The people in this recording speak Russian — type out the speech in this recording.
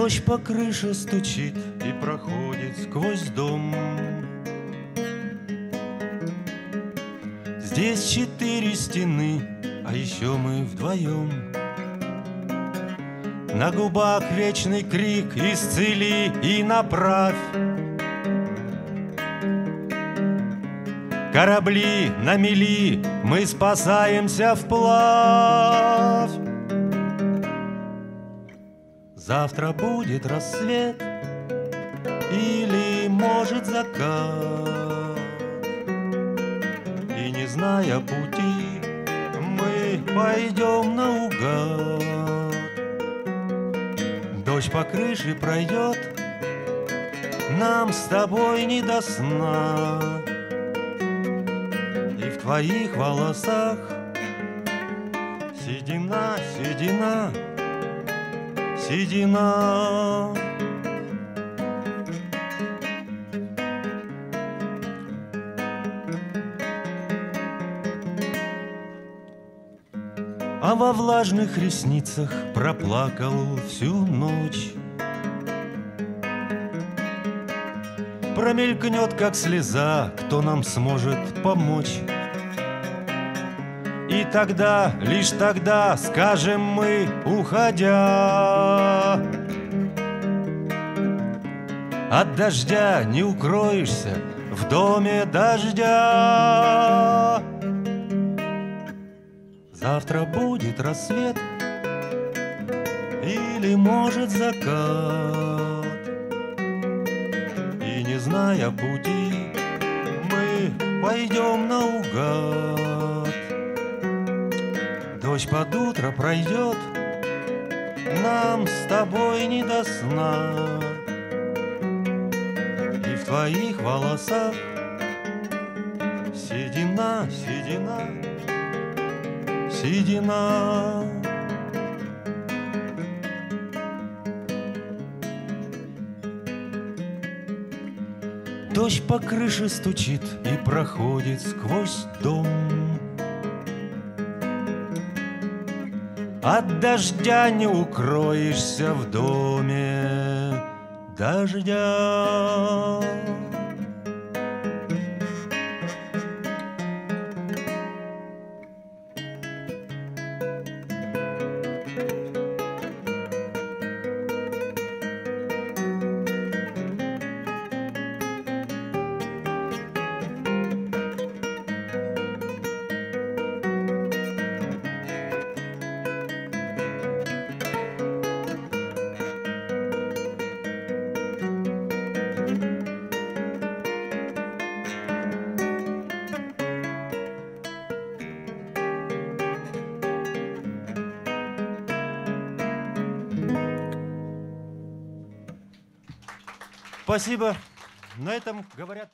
Дождь по крыше стучит и проходит сквозь дом. Здесь четыре стены, а еще мы вдвоем. На губах вечный крик «Исцели и направь!» Корабли на мели, мы спасаемся вплавь. Завтра будет рассвет или, может, закат. И не зная пути, мы пойдем наугад. Дождь по крыше пройдет, нам с тобой не до сна. И в твоих волосах седина, седина, седина. А во влажных ресницах проплакал всю ночь. Промелькнет, как слеза, кто нам сможет помочь. И тогда, лишь тогда, скажем мы, уходя, От дождя не укроешься в доме дождя. Завтра будет рассвет или, может, закат. И не зная пути, мы пойдем наугад. Дождь под утро пройдет, нам с тобой не до сна. И в твоих волосах седина, седина, седина. Дождь по крыше стучит и проходит сквозь дом. От дождя не укроешься в доме дождя. Спасибо. На этом говорят...